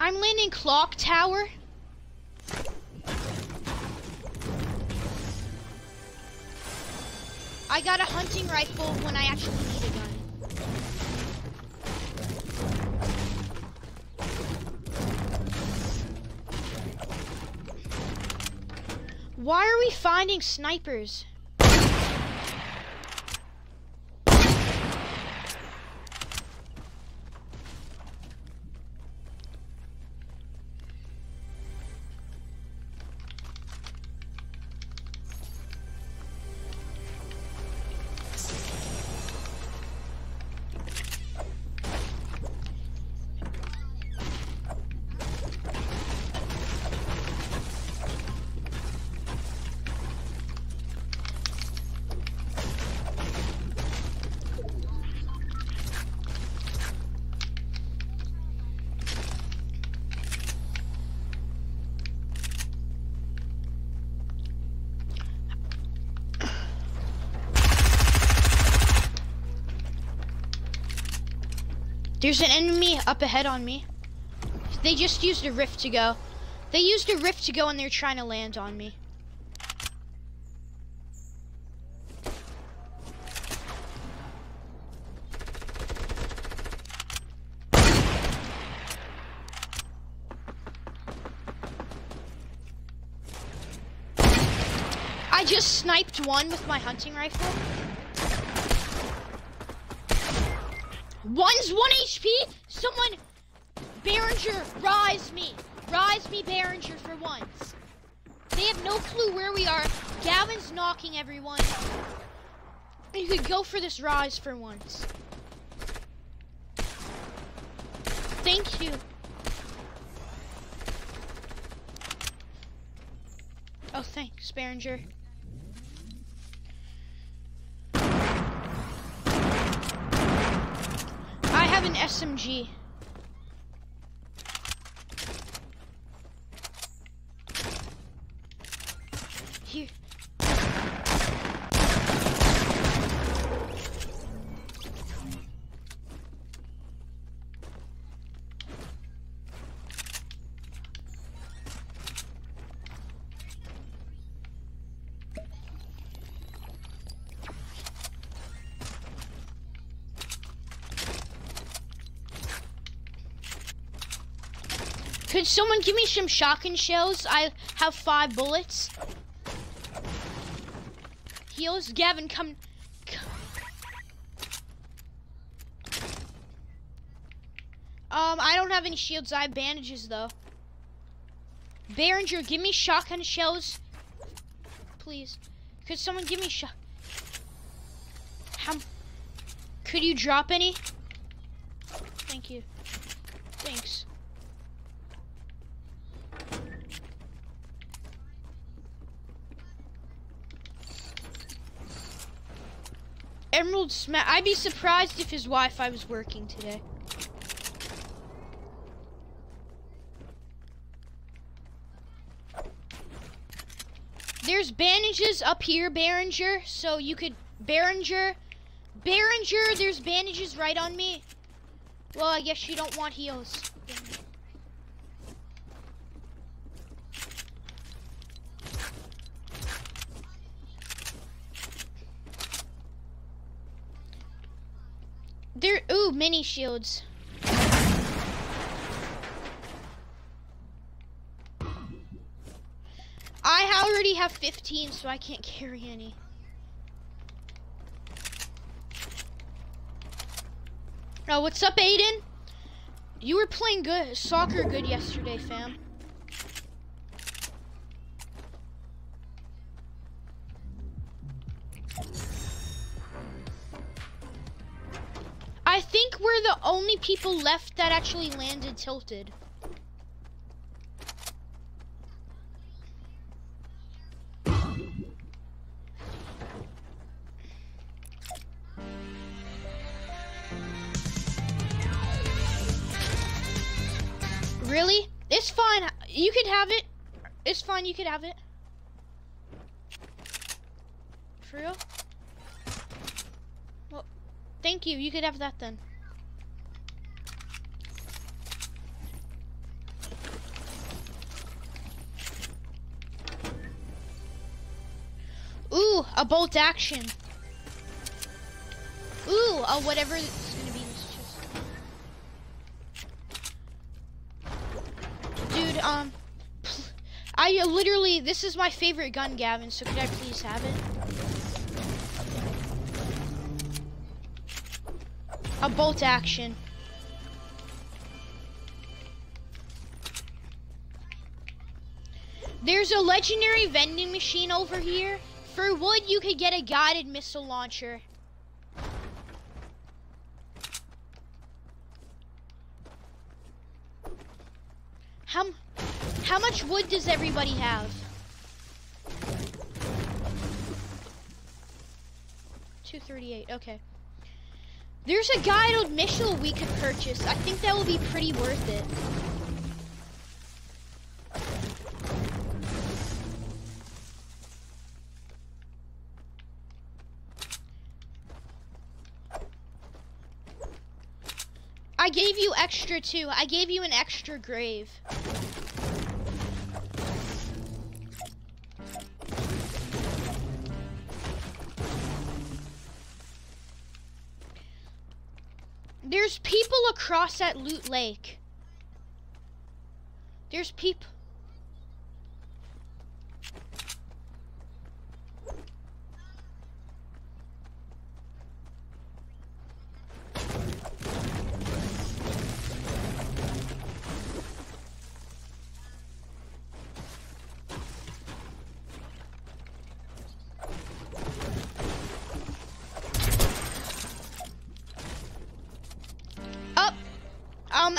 I'm landing clock tower. I got a hunting rifle when I actually need a gun. Why are we finding snipers? There's an enemy up ahead on me. They just used a rift to go. They used a rift to go and they're trying to land on me. I just sniped one with my hunting rifle. One's one HP. Someone, Behringer, rise me, rise me, Behringer for once. They have no clue where we are. Gavin's knocking everyone. You could go for this rise for once. Thank you. Oh, thanks, Behringer. SMG. Could someone give me some shotgun shells? I have five bullets. Heals, Gavin, come. Um, I don't have any shields. I have bandages though. Behringer, give me shotgun shells, please. Could someone give me shot? How? Could you drop any? Thank you. Thanks. Emerald Smash. I'd be surprised if his Wi-Fi was working today. There's bandages up here, Behringer, so you could Behringer, Behringer. There's bandages right on me. Well, I guess you don't want heals. There, ooh, mini shields. I already have 15, so I can't carry any. Oh, what's up, Aiden? You were playing good soccer good yesterday, fam. People left that actually landed tilted. Really? It's fine. You could have it. It's fine. You could have it. For real? Well, thank you. You could have that then. Ooh, a bolt action. Ooh, uh, whatever it's gonna be. Dude, um, I literally, this is my favorite gun, Gavin, so could I please have it? A bolt action. There's a legendary vending machine over here. For wood, you could get a guided missile launcher. How, how much wood does everybody have? Two thirty-eight. Okay. There's a guided missile we could purchase. I think that will be pretty worth it. I gave you extra too. I gave you an extra grave. There's people across at Loot Lake. There's people.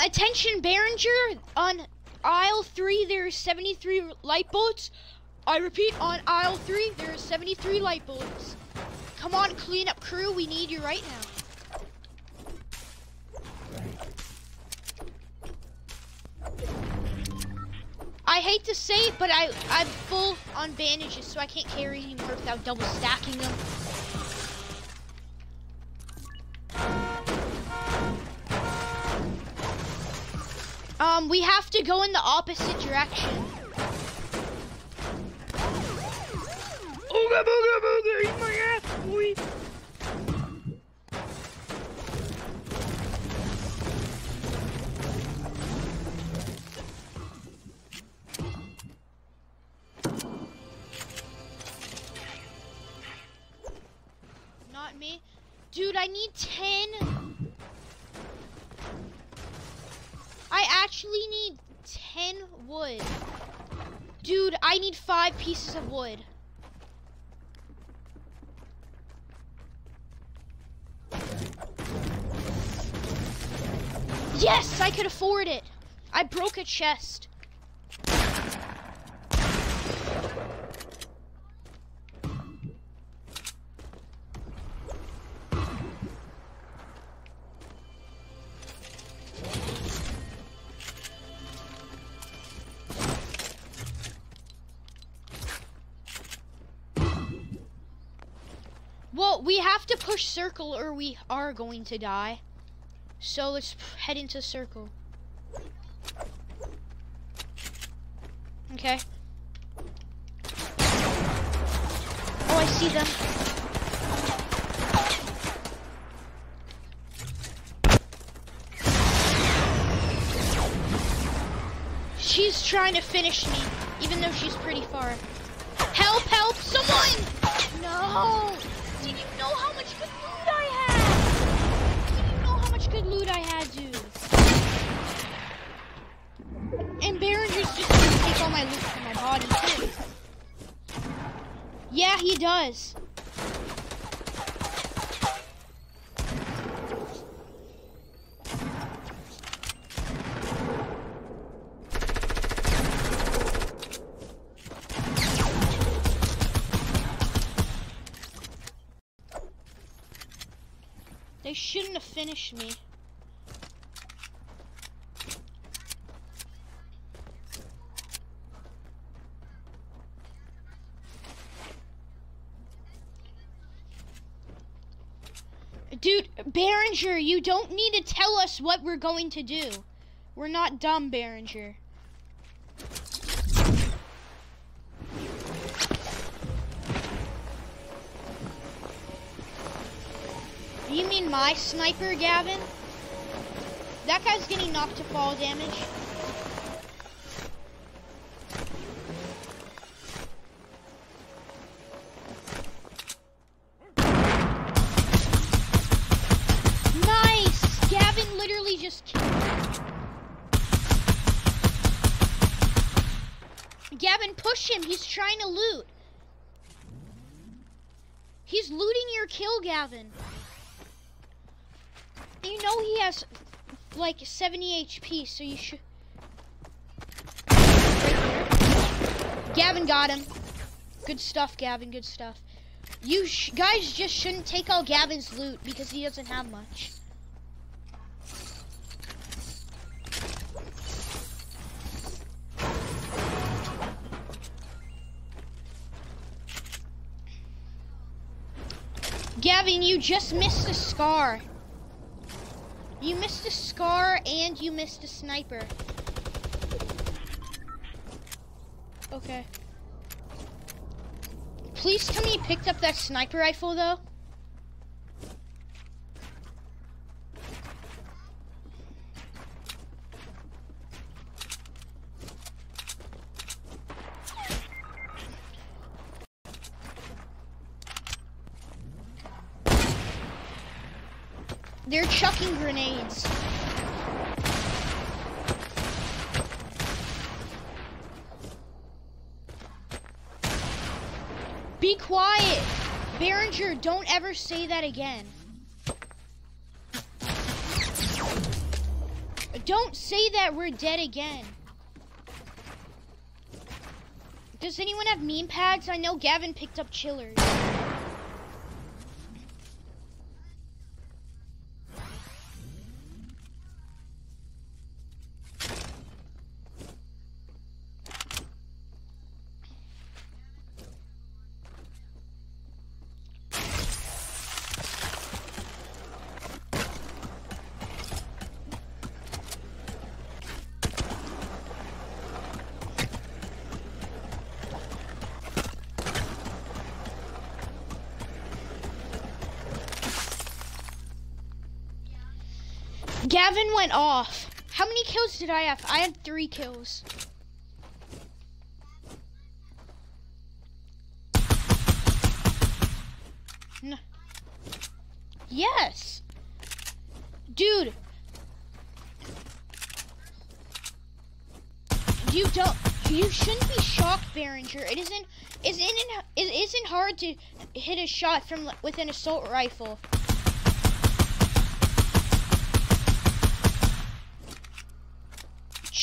Attention, Behringer, on aisle three, there are 73 light bolts. I repeat, on aisle three, there are 73 light bulbs. Come on, clean up crew, we need you right now. I hate to say it, but I, I'm full on bandages, so I can't carry anymore without double stacking them. Um, we have to go in the opposite direction. Ooga booga booga, eat my ass, boy. Not me. Dude, I need 10 I actually need 10 wood. Dude, I need five pieces of wood. Yes, I could afford it. I broke a chest. We have to push circle or we are going to die. So let's head into circle. Okay. Oh, I see them. She's trying to finish me, even though she's pretty far. Help, help, someone! No! Did you know how much good loot I had? Did you know how much good loot I had, dude? And Behringer's just gonna take all my loot from my body, too. Yeah, he does. They shouldn't have finished me. Dude, Behringer, you don't need to tell us what we're going to do. We're not dumb, Behringer. You mean my sniper, Gavin? That guy's getting knocked to fall damage. Nice! Gavin literally just Gavin, push him. He's trying to loot. He's looting your kill, Gavin. Know he has like 70 HP, so you should. Gavin got him. Good stuff, Gavin. Good stuff. You guys just shouldn't take all Gavin's loot because he doesn't have much. Gavin, you just missed a scar. You missed a scar and you missed a sniper. Okay. Please tell me you picked up that sniper rifle though. They're chucking grenades. Be quiet. Berenger, don't ever say that again. Don't say that we're dead again. Does anyone have meme pads? I know Gavin picked up chillers. Gavin went off. How many kills did I have? I had three kills. No. Yes. Dude. You don't you shouldn't be shocked, Berenger. It isn't it isn't it isn't hard to hit a shot from with an assault rifle.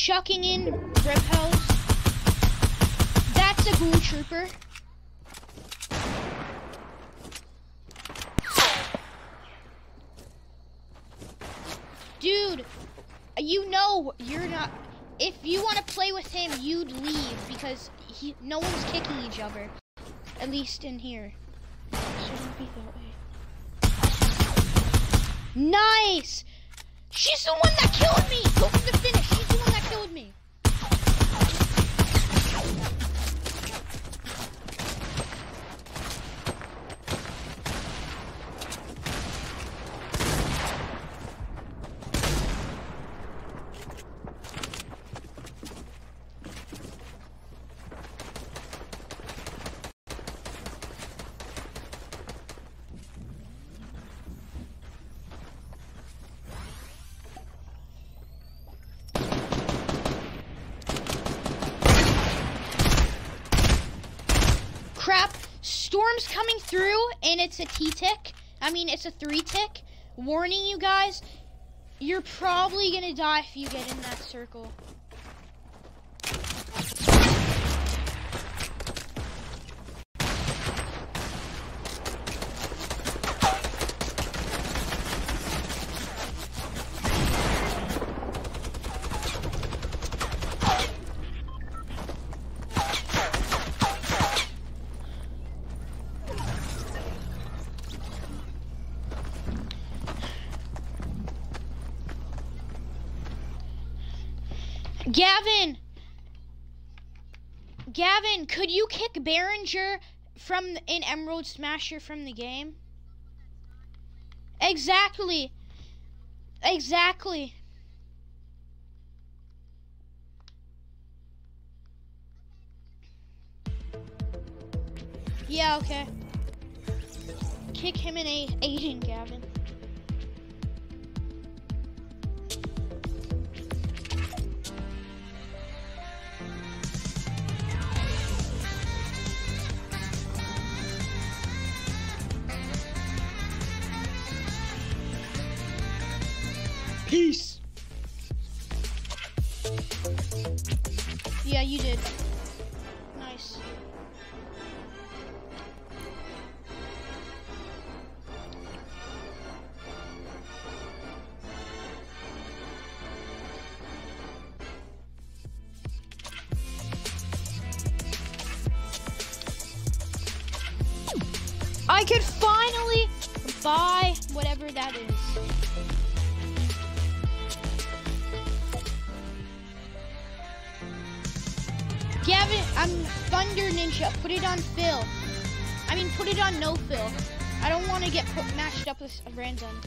Chucking in repels. That's a ghoul trooper. Dude, you know you're not. If you want to play with him, you'd leave because he, no one's kicking each other. At least in here. Nice! She's the one that killed me! Go for the finish! She's the one that killed me! Storm's coming through and it's a T-tick. I mean, it's a three-tick. Warning you guys, you're probably gonna die if you get in that circle. Gavin! Gavin, could you kick Berenger from in Emerald Smasher from the game? Exactly. Exactly. Yeah, okay. Kick him in a Aiden, Gavin. I could finally buy whatever that is. Gavin, I'm Thunder Ninja. Put it on fill. I mean, put it on no fill. I don't want to get put, matched up with a random.